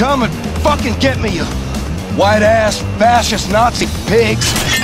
Come and fucking get me, you white-ass fascist Nazi pigs.